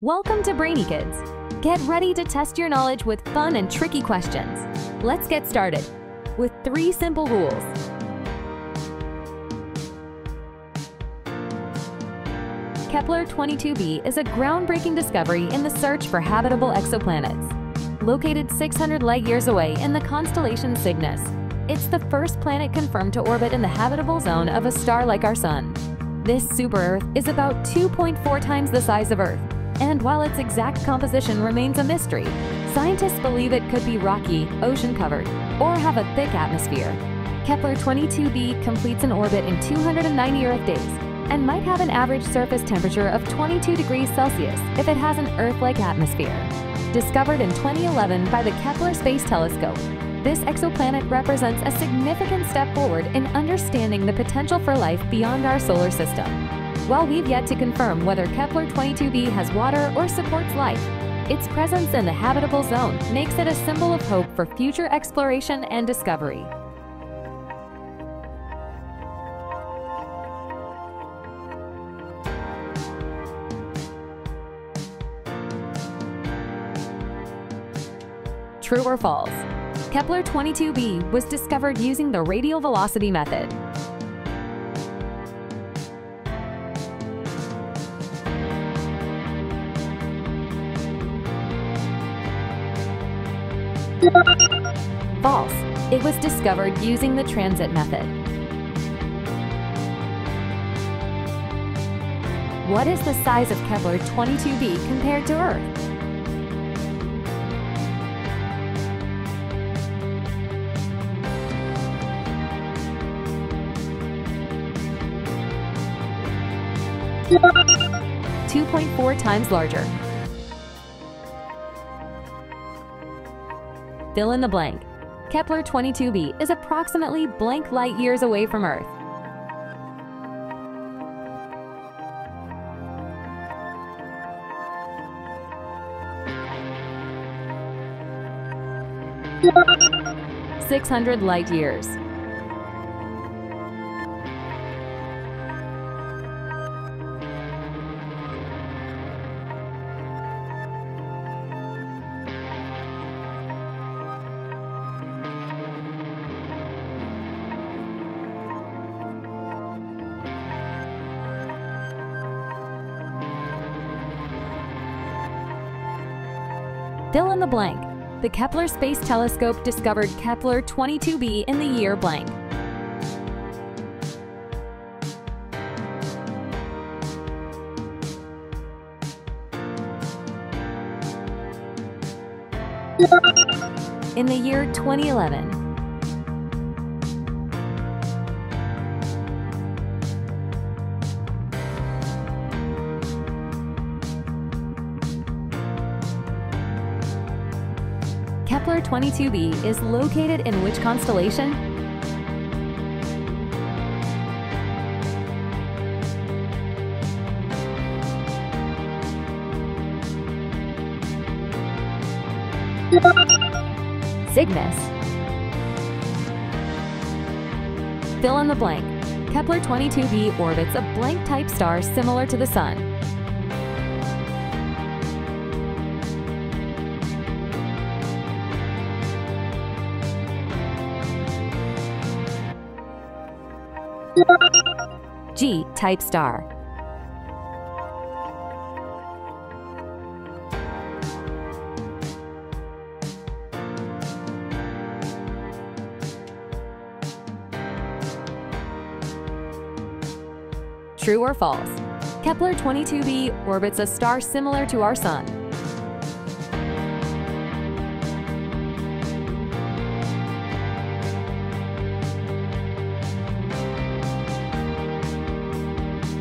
Welcome to BrainyKidz. Get ready to test your knowledge with fun and tricky questions. Let's get started with three simple rules. Kepler 22b is a groundbreaking discovery in the search for habitable exoplanets. Located 600 light-years away in the constellation Cygnus, it's the first planet confirmed to orbit in the habitable zone of a star like our Sun. This super-Earth is about 2.4 times the size of Earth, and while its exact composition remains a mystery, scientists believe it could be rocky, ocean-covered, or have a thick atmosphere. Kepler 22b completes an orbit in 290 Earth days and might have an average surface temperature of 22 degrees Celsius if it has an Earth-like atmosphere. Discovered in 2011 by the Kepler Space Telescope, this exoplanet represents a significant step forward in understanding the potential for life beyond our solar system. While we've yet to confirm whether Kepler 22b has water or supports life, its presence in the habitable zone makes it a symbol of hope for future exploration and discovery. True or false? Kepler 22b was discovered using the radial velocity method. False. It was discovered using the transit method. What is the size of Kepler 22b compared to Earth? Two point four times larger. Fill in the blank. Kepler 22b is approximately blank light years away from Earth. Six hundred light years. In the blank. The Kepler Space Telescope discovered Kepler 22b in the year blank. In the year 2011. 22b is located in which constellation? Cygnus. Fill in the blank. Kepler 22b orbits a blank-type star similar to the Sun. G-type star. True or false? Kepler 22b orbits a star similar to our Sun.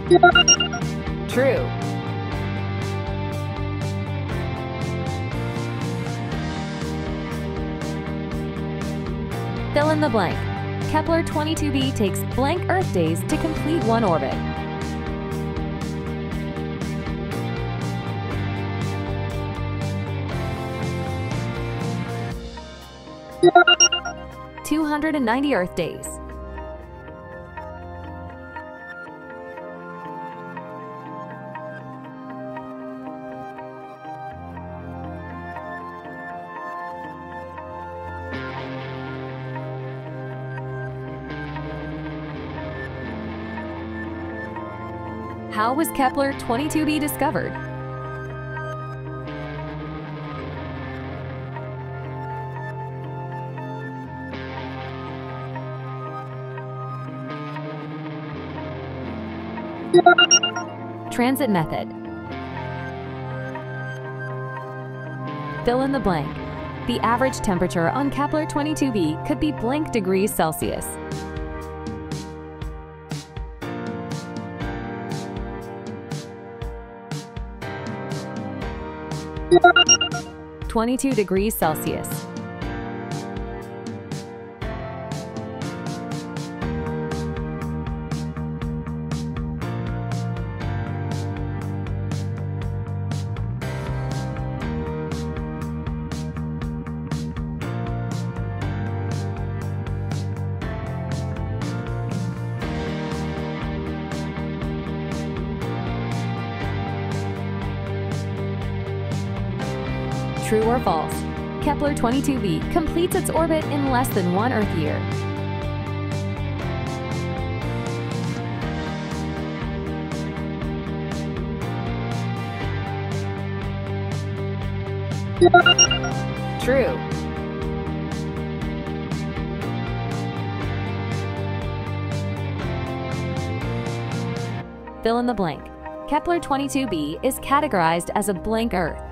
True. Fill in the blank. Kepler 22b takes blank Earth days to complete one orbit. Two hundred and ninety Earth days. How was Kepler 22b discovered? Transit method. Fill in the blank. The average temperature on Kepler 22b could be blank degrees Celsius. Twenty-two degrees Celsius. Kepler 22b completes its orbit in less than one Earth year. True. Fill in the blank. Kepler 22b is categorized as a blank Earth.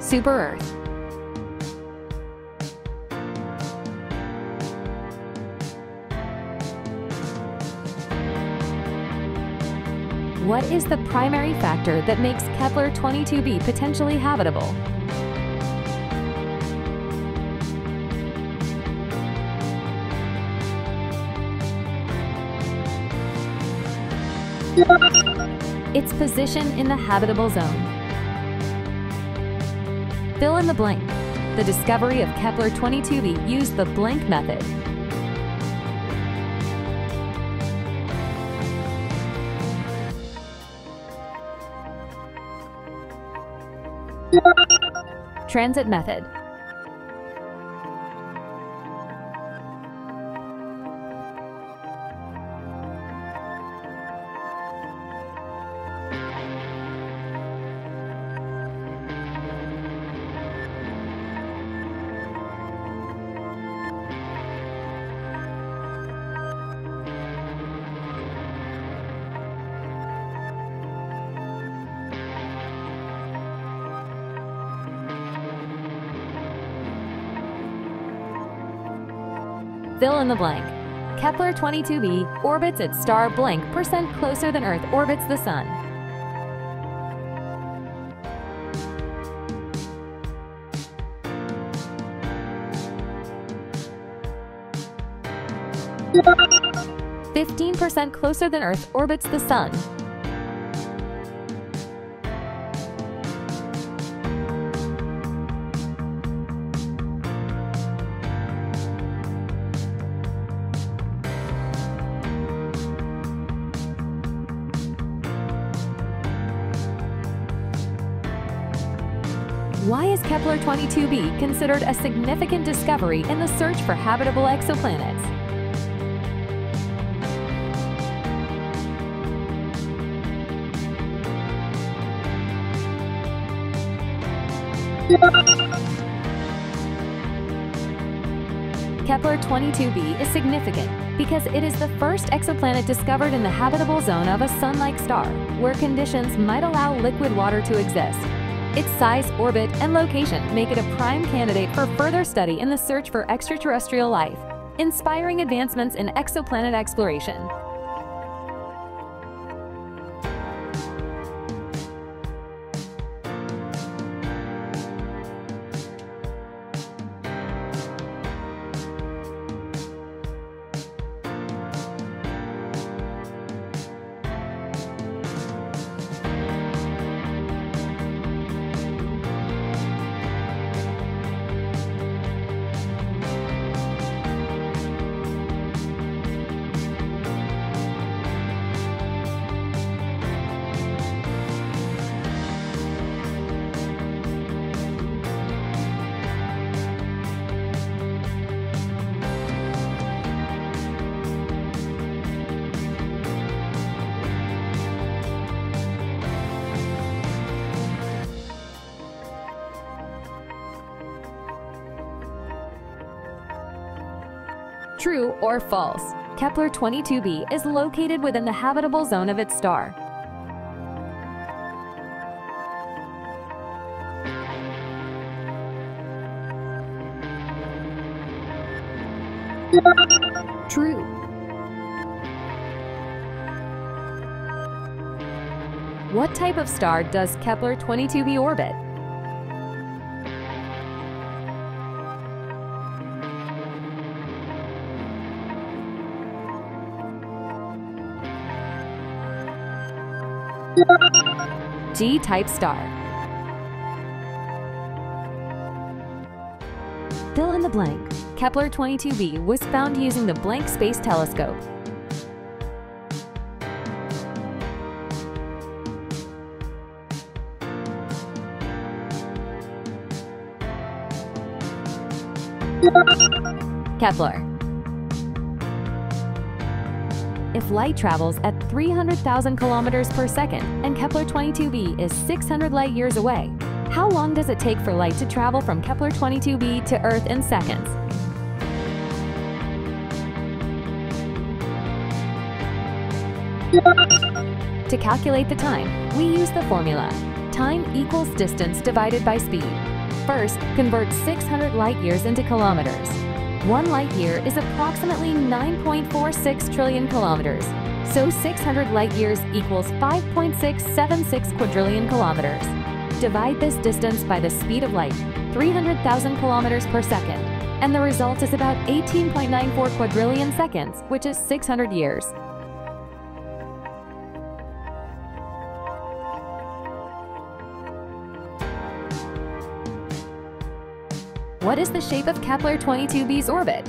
Super Earth. What is the primary factor that makes Kepler 22b potentially habitable? Its position in the habitable zone. Fill in the blank. The discovery of Kepler 22b used the blank method. Transit method. Fill in the blank. Kepler 22b orbits its star blank percent closer than Earth orbits the Sun. Fifteen percent closer than Earth orbits the Sun. Why is Kepler 22b considered a significant discovery in the search for habitable exoplanets? Kepler 22b is significant because it is the first exoplanet discovered in the habitable zone of a Sun-like star, where conditions might allow liquid water to exist. Its size, orbit, and location make it a prime candidate for further study in the search for extraterrestrial life, inspiring advancements in exoplanet exploration. True or false? Kepler 22b is located within the habitable zone of its star. True. What type of star does Kepler 22b orbit? G-type star. Fill in the blank. Kepler 22b was found using the Blank Space Telescope. Kepler. If light travels at 300,000 kilometers per second and Kepler 22b is 600 light years away, how long does it take for light to travel from Kepler 22b to Earth in seconds? To calculate the time, we use the formula. Time equals distance divided by speed. First, convert 600 light years into kilometers. One light year is approximately 9.46 trillion kilometers, so 600 light years equals 5.676 quadrillion kilometers. Divide this distance by the speed of light, 300,000 kilometers per second, and the result is about 18.94 quadrillion seconds, which is 600 years. What is the shape of Kepler 22b's orbit?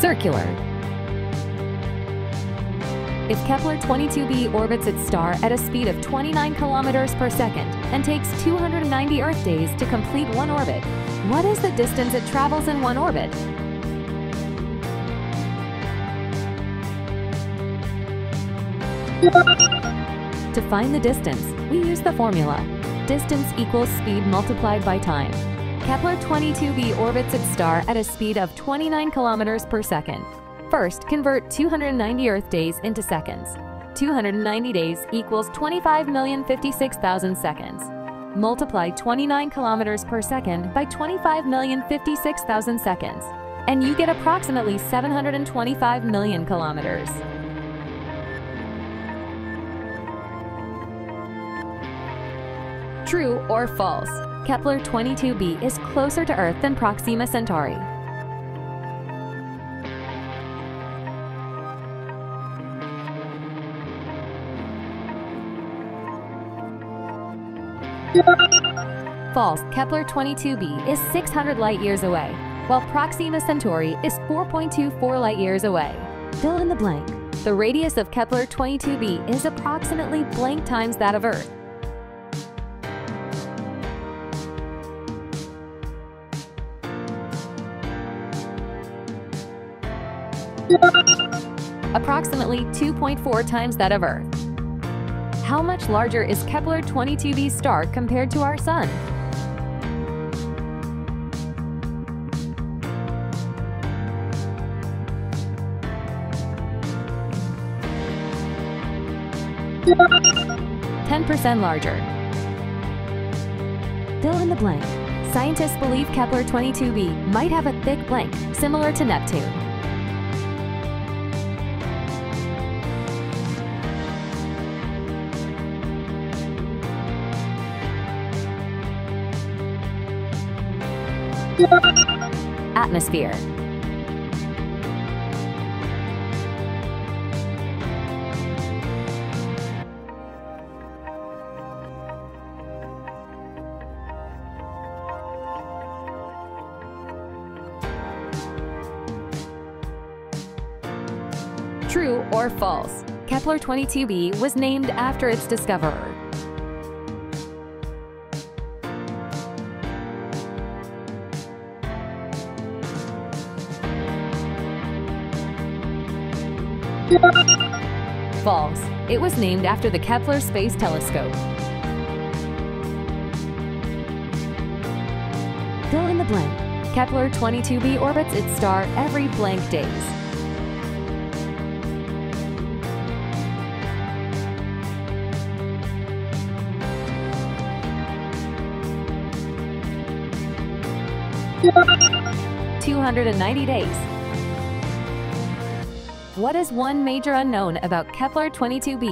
Circular. If Kepler 22b orbits its star at a speed of 29 kilometers per second and takes 290 Earth days to complete one orbit, what is the distance it travels in one orbit? To find the distance, we use the formula. Distance equals speed multiplied by time. Kepler 22b orbits its star at a speed of 29 kilometers per second. First, convert 290 Earth days into seconds. 290 days equals 25,056,000 seconds. Multiply 29 kilometers per second by 25,056,000 seconds, and you get approximately 725 million kilometers. True or false? Kepler 22b is closer to Earth than Proxima Centauri. False, Kepler 22b is 600 light years away, while Proxima Centauri is 4.24 light years away. Fill in the blank. The radius of Kepler 22b is approximately blank times that of Earth. Approximately 2.4 times that of Earth. How much larger is Kepler 22b star compared to our Sun? Ten percent larger. Fill in the blank. Scientists believe Kepler 22b might have a thick blank, similar to Neptune. Atmosphere. True or false? Kepler 22b was named after its discoverer. False. It was named after the Kepler Space Telescope. Fill in the blank. Kepler 22b orbits its star every blank days. Two hundred and ninety days. What is one major unknown about Kepler 22b?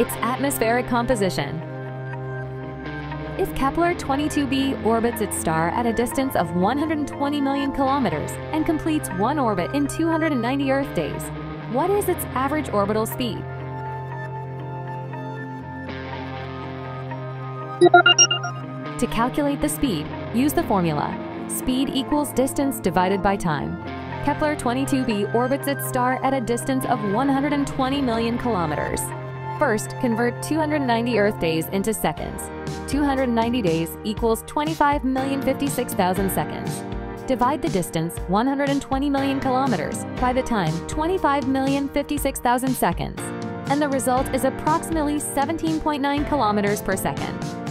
Its atmospheric composition. If Kepler 22b orbits its star at a distance of 120 million kilometers and completes one orbit in 290 Earth days, what is its average orbital speed? To calculate the speed, use the formula speed equals distance divided by time. Kepler 22b orbits its star at a distance of 120 million kilometers. First, convert 290 Earth days into seconds. 290 days equals 25,056,000 seconds. Divide the distance, 120 million kilometers, by the time, 25,056,000 seconds. And the result is approximately 17.9 kilometers per second.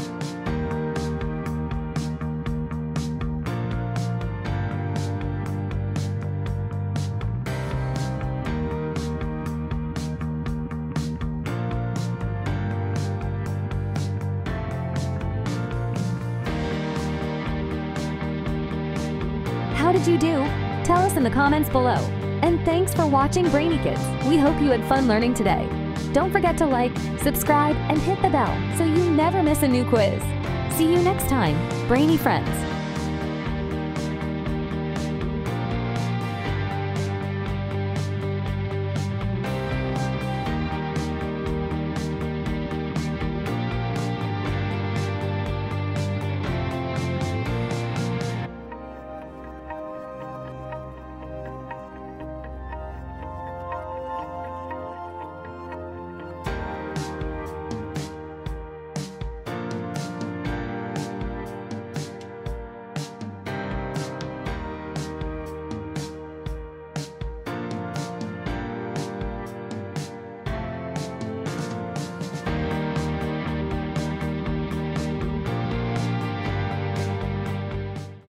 How did you do? Tell us in the comments below. And thanks for watching BrainyKidz. We hope you had fun learning today. Don't forget to like, subscribe, and hit the bell so you never miss a new quiz. See you next time, Brainy Friends.